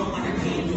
people want on pay.